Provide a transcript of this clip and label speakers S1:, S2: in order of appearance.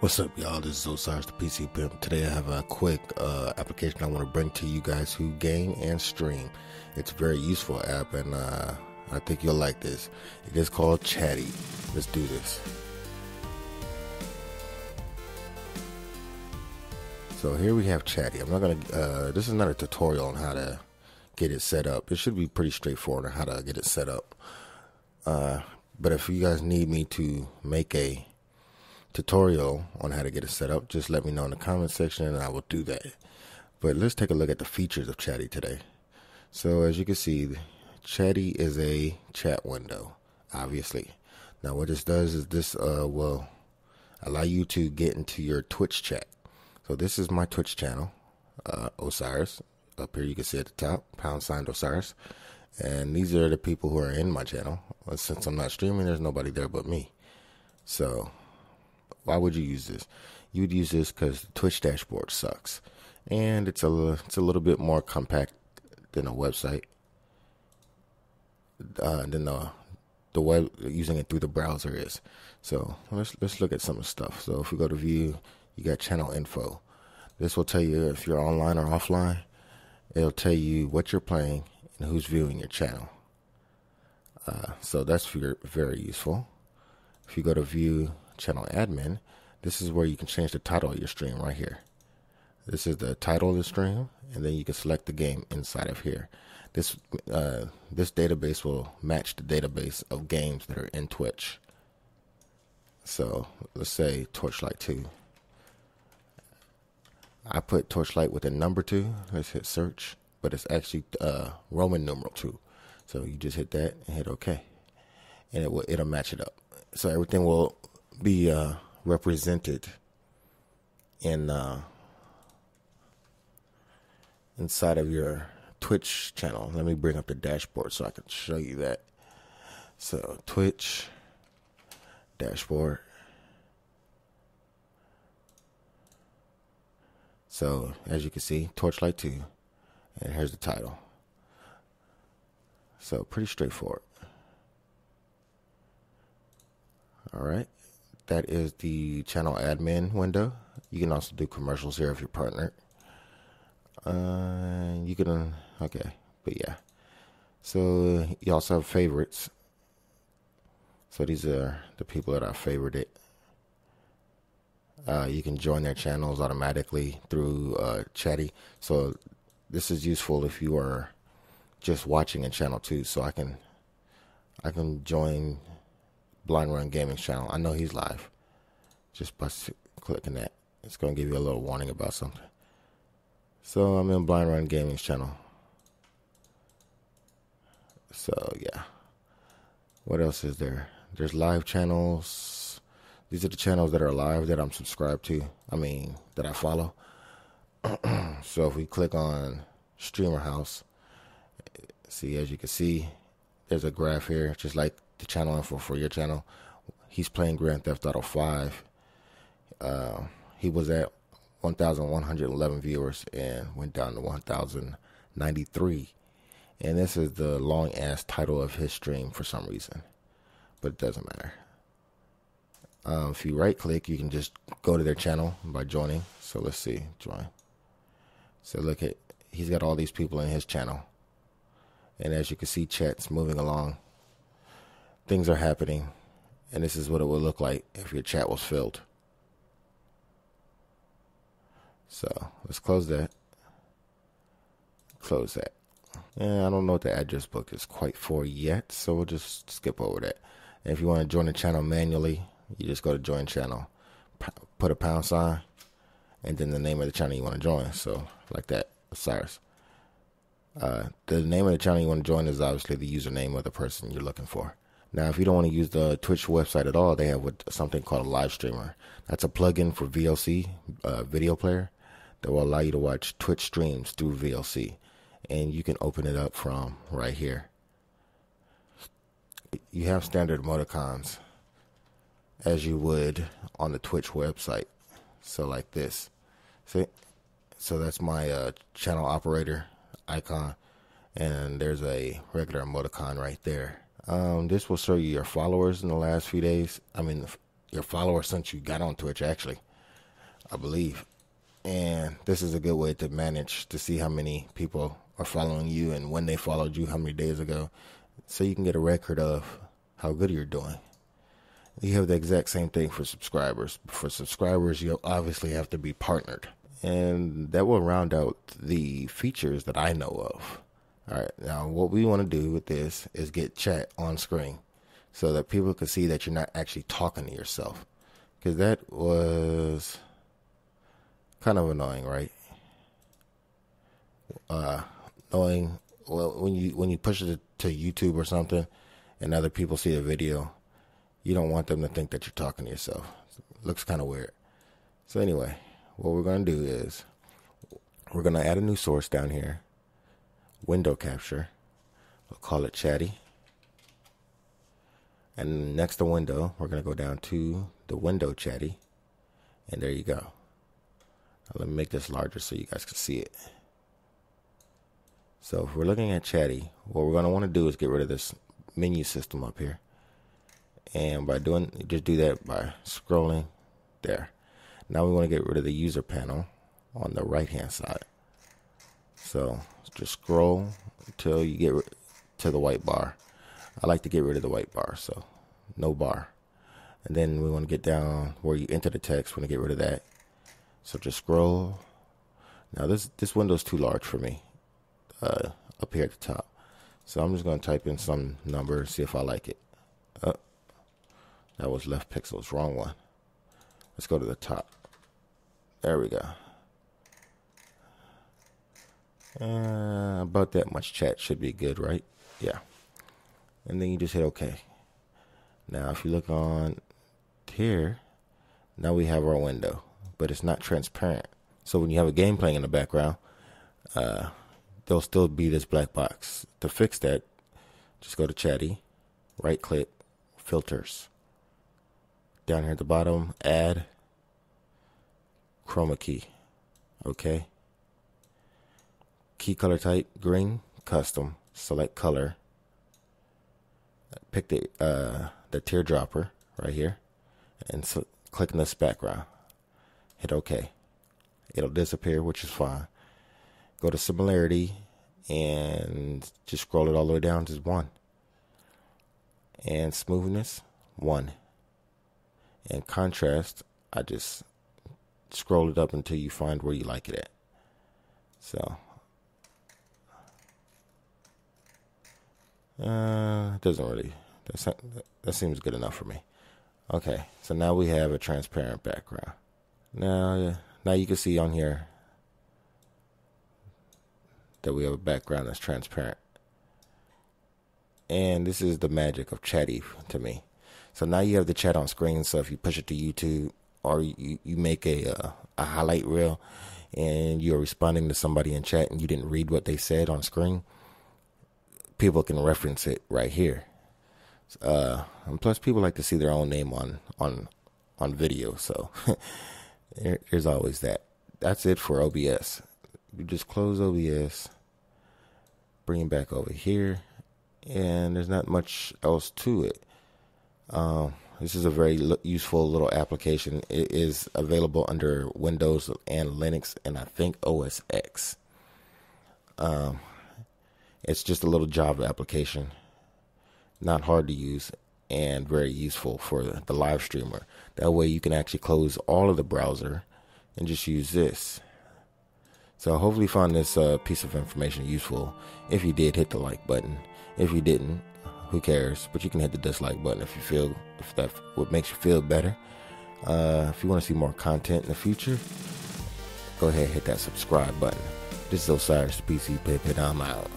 S1: What's up, y'all? This is Osirez, the PC Pimp. Today I have a quick uh, application I want to bring to you guys who game and stream. It's a very useful app, and uh, I think you'll like this. It is called Chatty. Let's do this. So here we have Chatty. I'm not gonna. Uh, this is not a tutorial on how to get it set up. It should be pretty straightforward on how to get it set up. Uh, but if you guys need me to make a tutorial on how to get it set up, just let me know in the comment section and I will do that. But let's take a look at the features of Chatty today. So as you can see, Chatty is a chat window, obviously. Now what this does is this uh, will allow you to get into your Twitch chat. So this is my Twitch channel, uh, Osirez. Up here you can see at the top, pound sign Osirez. And these are the people who are in my channel. Since I'm not streaming, there's nobody there but me. So why would you use this? You would use this because the Twitch dashboard sucks, and it's a it's a little bit more compact than a website. Uh, than the the web using it through the browser is. So let's let's look at some of the stuff. So if we go to view, you got channel info. This will tell you if you're online or offline. It'll tell you what you're playing and who's viewing your channel. Uh, so that's very, very useful. If you go to view channel admin, this is where you can change the title of your stream right here. This is the title of the stream, and then you can select the game inside of here. This uh, this database will match the database of games that are in Twitch. So let's say Torchlight 2. I put Torchlight with a number 2. Let's hit search, but it's actually uh, Roman numeral 2. So you just hit that and hit OK. And it will it'll match it up. So everything will be uh, represented in uh, inside of your Twitch channel. Let me bring up the dashboard so I can show you that. So Twitch dashboard. So as you can see, Torchlight 2, and here's the title. So pretty straightforward. All right that is the channel admin window. You can also do commercials here if you're partnered. Uh, you can, okay, but yeah. So you also have favorites. So these are the people that I favorited. Uh, you can join their channels automatically through uh, Chatty. So this is useful if you are just watching a channel too. So I can I can join Blind Run Gaming channel. I know he's live. Just by clicking that, it's going to give you a little warning about something. So I'm in Blind Run Gaming's channel. So yeah. What else is there? There's live channels. These are the channels that are live that I'm subscribed to. I mean, that I follow. so if we click on Streamer House, see as you can see, there's a graph here, just like the channel info for your channel. He's playing Grand Theft Auto 5. Uh, he was at 1,111 viewers and went down to 1,093. And this is the long ass title of his stream for some reason, but it doesn't matter. Um, if you right click, you can just go to their channel by joining. So let's see, join. So look at, he's got all these people in his channel. And as you can see, chat's moving along things are happening, and this is what it would look like if your chat was filled. So let's close that. Close that. And I don't know what the address book is quite for yet, so we'll just skip over that. And if you want to join the channel manually, you just go to join channel, put a pound sign, and then the name of the channel you want to join. So like that, Cyrus. Uh, the name of the channel you want to join is obviously the username of the person you're looking for. Now, if you don't want to use the Twitch website at all, they have something called a Livestreamer. That's a plugin for VLC, uh, video player, that will allow you to watch Twitch streams through VLC. And you can open it up from right here. You have standard emoticons as you would on the Twitch website. So like this. See? So that's my uh, channel operator icon. And there's a regular emoticon right there. Um, this will show you your followers in the last few days. I mean, your followers since you got on Twitch, actually. I believe. And this is a good way to manage to see how many people are following you and when they followed you, how many days ago, so you can get a record of how good you're doing. You have the exact same thing for subscribers. For subscribers, you obviously have to be partnered. And that will round out the features that I know of. All right, now what we want to do with this is get chat on screen so that people can see that you're not actually talking to yourself. Because that was kind of annoying, right? Uh, knowing well when you when you push it to YouTube or something, and other people see the video, you don't want them to think that you're talking to yourself. It looks kind of weird. So anyway, what we're gonna do is we're gonna add a new source down here, window capture. We'll call it chatty. And next to window, we're gonna go down to the window chatty, and there you go. Now let me make this larger so you guys can see it. So if we're looking at chatty, what we're going to want to do is get rid of this menu system up here. And by doing, just do that by scrolling there. Now we want to get rid of the user panel on the right hand side. So just scroll until you get to the white bar. I like to get rid of the white bar, so no bar. And then we want to get down where you enter the text. We want to get rid of that. So just scroll. Now this this window's too large for me. Uh, up here at the top. So I'm just going to type in some number, see if I like it. Uh, that was left pixels, wrong one. Let's go to the top. There we go. Uh, about that much chat should be good, right? Yeah. And then you just hit OK. Now, if you look on here, now we have our window, but it's not transparent. So when you have a game playing in the background, uh, there'll still be this black box. To fix that, just go to Chatty, right click, filters. Down here at the bottom, add chroma key. Okay. Key color type, green, custom, select color. Pick the uh, the teardropper right here and so click on this background. Hit OK. It'll disappear, which is fine go to similarity and just scroll it all the way down to one. And smoothness, one. And contrast, I just scroll it up until you find where you like it at. So, uh, it doesn't really, that, that seems good enough for me. Okay, so now we have a transparent background. Now, yeah, now you can see on here that we have a background that's transparent. And this is the magic of Chatty to me. So now you have the chat on screen. So if you push it to YouTube or you, you make a, uh, a highlight reel and you're responding to somebody in chat and you didn't read what they said on screen, people can reference it right here. Uh, and plus, people like to see their own name on on on video, so there's always that. That's it for OBS. You just close OBS bring it back over here, and there's not much else to it. Um, this is a very useful little application. It is available under Windows and Linux, and I think OS X. Um, it's just a little Java application, not hard to use, and very useful for the live streamer. That way, you can actually close all of the browser and just use this. So hopefully you found this uh, piece of information useful. If you did, hit the like button. If you didn't, who cares? But you can hit the dislike button if you feel if that what makes you feel better. Uh, if you want to see more content in the future, go ahead hit that subscribe button. This is Osirez PC Pip, and I'm out.